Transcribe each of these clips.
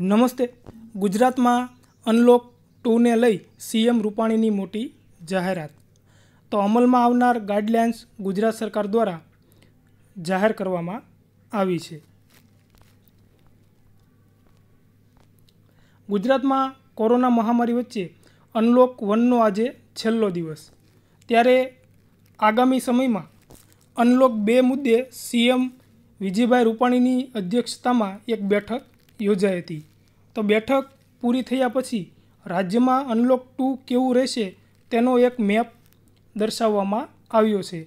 નમસ્તે. ગુજરાતમાં અનલોક ટુને લઈ સીએમ રૂપાણીની મોટી જાહેરાત. તો અમલમાં આવનાર ગાઈડલાઇન્સ ગુજરાત સરકાર દ્વારા જાહેર કરવામાં આવી છે. ગુજરાતમાં કોરોના મહામારી વચ્ચે અનલોક વનનો આજે છેલ્લો દિવસ. ત્યારે આગામી સમયમાં અનલોક બે મુદ્દે સીએમ વિજયભાઈ રૂપાણીની અધ્યક્ષતામાં એક બેઠક યોજાઈ હતી. તો બેઠક પૂરી થયા પછી રાજ્યમાં અનલોક ટુ કેવું રહેશે તેનો એક મેપ દર્શાવવામાં આવ્યો છે.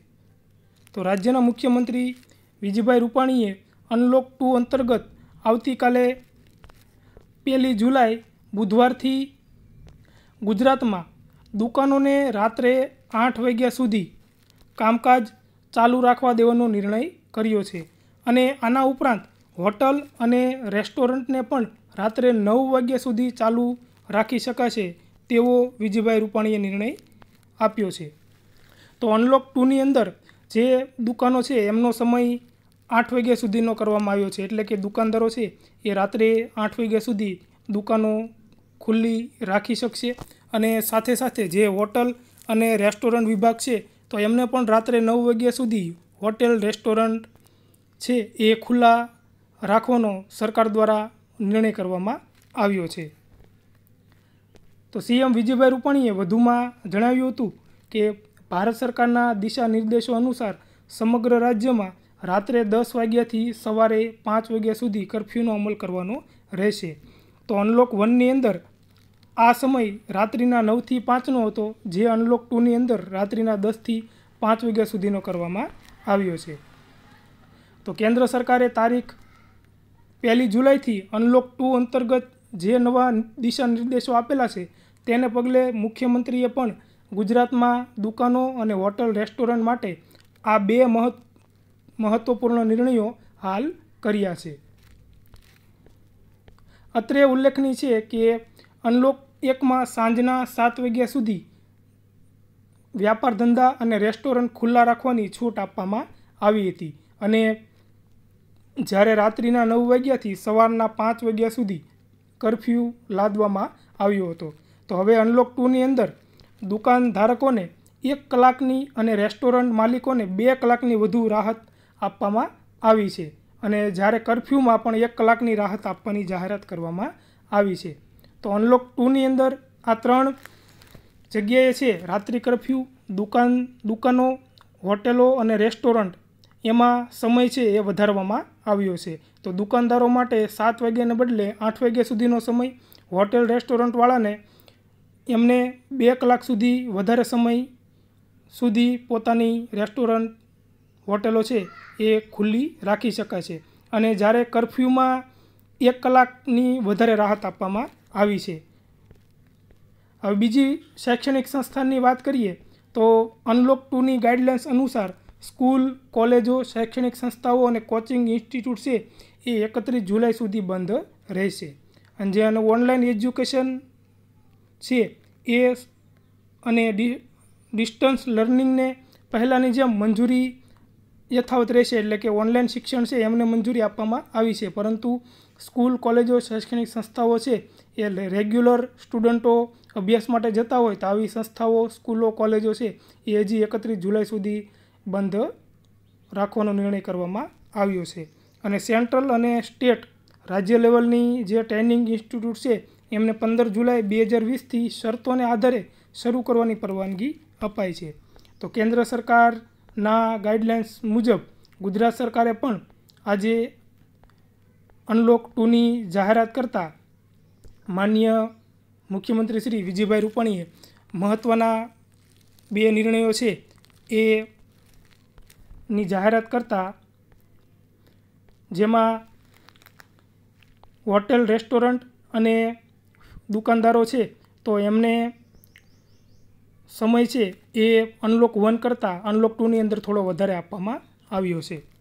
તો રાજ્યના મુખ્યમંત્રી વિજયભાઈ રૂપાણીએ અનલોક ટુ અંતર્ગત આવતીકાલે પહેલી જુલાઈ બુધવારથી ગુજરાતમાં દુકાનોને રાત્રે આઠ વાગ્યા સુધી કામકાજ ચાલુ રાખવા દેવાનો નિર્ણય કર્યો છે. અને આના ઉપરાંત હોટલ અને રેસ્ટોરન્ટને પણ રાત્રે નવ વાગ્યા સુધી ચાલુ રાખી શકાશે તેવો વિજયભાઈ રૂપાણીએ નિર્ણય આપ્યો છે. તો અનલોક ટુની અંદર જે દુકાનો છે, એમનો સમય આઠ વાગ્યા સુધીનો કરવામાં આવ્યો છે. એટલે કે દુકાનદારો છે, એ રાત્રે આઠ વાગ્યા સુધી દુકાનો ખુલ્લી રાખી શકશે અને સાથે સાથે જે હોટલ અને રેસ્ટોરન્ટ વિભાગ છે, તો એમને પણ રાત્રે નવ વાગ્યા સુધી હોટેલ, રેસ્ટોરન્ટ છે, એ ખુલ્લા રાખવાનો સરકાર દ્વારા નિર્ણય કરવામાં આવ્યો છે. તો સીએમ વિજયભાઈ રૂપાણીએ વધુમાં જણાવ્યું હતું કે, ભારત સરકારના દિશા નિર્દેશો અનુસાર સમગ્ર રાજ્યમાં રાત્રે દસ વાગ્યાથી સવારે પાંચ વાગ્યા સુધી કરફ્યુનો અમલ કરવાનો રહેશે. તો અનલોક વનની અંદર આ સમય રાત્રિના નવથી પાંચનો હતો, જે અનલોક ટુની અંદર રાત્રિના દસથી પાંચ વાગ્યા સુધીનો કરવામાં આવ્યો છે. તો કેન્દ્ર સરકારે તારીખ પહેલી જુલાઈથી અનલોક ટુ અંતર્ગત જે નવા દિશા નિર્દેશો આપેલા છે, તેને પગલે મુખ્યમંત્રીએ પણ ગુજરાતમાં દુકાનો અને હોટલ રેસ્ટોરન્ટ માટે આ બે મહત્વ, મહત્વપૂર્ણ નિર્ણયો હાલ કર્યા છે. અત્રે ઉલ્લેખનીય છે કે અનલોક એકમાં સાંજના સાત વાગ્યા સુધી વ્યાપાર ધંધા અને રેસ્ટોરન્ટ ખુલ્લા રાખવાની છૂટ આપવામાં આવી હતી અને જ્યારે રાત્રિના નવ વાગ્યાથી સવારના પાંચ વાગ્યા સુધી કરફ્યુ લાદવામાં આવ્યો હતો. તો હવે અનલોક ટુની અંદર દુકાન ધારકોને એક કલાકની અને રેસ્ટોરન્ટ માલિકોને બે કલાકની વધુ રાહત આપવામાં આવી છે અને જ્યારે કરફ્યુમાં પણ એક કલાકની રાહત આપવાની જાહેરાત કરવામાં આવી છે. તો અનલોક ટુની અંદર આ ત્રણ જગ્યાએ છે. રાત્રિ કરફ્યુ, દુકાન, દુકાનો, હોટેલો અને રેસ્ટોરન્ટ. એમાં સમય છે એ વધારવામાં આવ્યો છે. તો દુકાનદારો માટે સાત વાગ્યાને બદલે આઠ વાગ્યા સુધીનો સમય, હોટેલ રેસ્ટોરન્ટવાળાને એમને બે કલાક સુધી વધારે સમય સુધી પોતાની રેસ્ટોરન્ટ હોટેલો છે એ ખુલ્લી રાખી શકાય છે. અને જ્યારે કરફ્યુમાં એક કલાકની વધારે રાહત આપવામાં આવી છે. હવે બીજી શૈક્ષણિક સંસ્થાની વાત કરીએ તો અનલોક ટુની ગાઈડલાઇન્સ અનુસાર સ્કૂલ, કોલેજો, શૈક્ષણિક સંસ્થાઓ અને કોચિંગ ઇન્સ્ટિટ્યૂટ છે એ એકત્રીસ જુલાઈ સુધી બંધ રહેશે. અને જે આનું ઓનલાઈન એજ્યુકેશન છે એ અને ડિસ્ટન્સ લર્નિંગને પહેલાંની જેમ મંજૂરી યથાવત રહેશે એટલે કે ઓનલાઈન શિક્ષણ છે એમને મંજૂરી આપવામાં આવી છે. પરંતુ સ્કૂલ, કોલેજો, શૈક્ષણિક સંસ્થાઓ છે એ રેગ્યુલર સ્ટુડન્ટો અભ્યાસ માટે જતા હોય તો આવી સંસ્થાઓ, સ્કૂલો, કોલેજો છે એ હજી એકત્રીસ જુલાઈ સુધી બંધ રાખવાનો નિર્ણય કરવામાં આવ્યો છે. અને સેન્ટ્રલ અને સ્ટેટ રાજ્ય લેવલની જે ટ્રેનિંગ ઇન્સ્ટિટ્યૂટ છે, એમને પંદર જુલાઈ બે હજાર વીસથી શરતોને આધારે શરૂ કરવાની પરવાનગી અપાઈ છે. તો કેન્દ્ર સરકારના ગાઈડલાઇન્સ મુજબ ગુજરાત સરકારે પણ આજે અનલોક ટુની જાહેરાત કરતાં માન્ય મુખ્યમંત્રી શ્રી વિજયભાઈ રૂપાણીએ મહત્ત્વના બે નિર્ણયો છે. એ ની જાહેરાત કરતાં જેમાં હોટેલ, રેસ્ટોરન્ટ અને દુકાનદારો છે, તો એમને સમય છે એ અનલોક વન કરતાં અનલોક ટુની અંદર થોડો વધારે આપવામાં આવ્યો છે.